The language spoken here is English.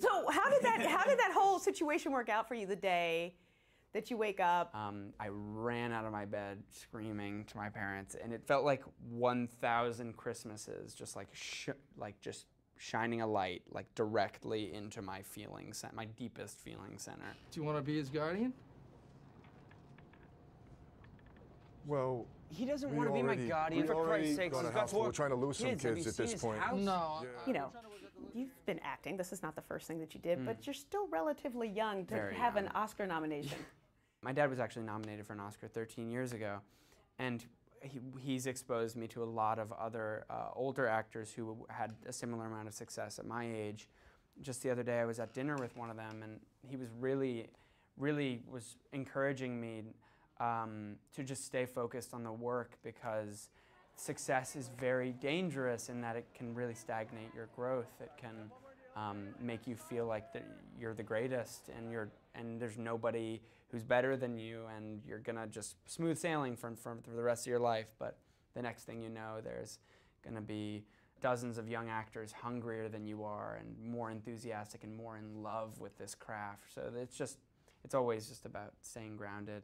So how did that how did that whole situation work out for you the day that you wake up? Um, I ran out of my bed screaming to my parents, and it felt like 1,000 Christmases, just like sh- like just shining a light like directly into my feeling center, my deepest feeling center. Do you want to be his guardian? Well, He doesn't want to be my guardian, for Christ's sake. got a He's got house full. We're trying to lose some kids. Have kids at this point. house? No. Yeah. you know, you've been acting. This is not the first thing that you did, but you're still relatively young to Very have an. Oscar nomination. My dad was actually nominated for an Oscar 13 years ago, and he, he's exposed me to a lot of other uh, older actors who had a similar amount of success at my age. Just the other day, I was at dinner with one of them, and he was really, really was encouraging me um, to just stay focused on the work because success is very dangerous in that it can really stagnate your growth. It can um, make you feel like that you're the greatest and you're and there's nobody who's better than you and you're gonna just smooth sailing for, for the rest of your life. But the next thing you know, there's gonna be dozens of young actors hungrier than you are and more enthusiastic and more in love with this craft. So it's just it's always just about staying grounded.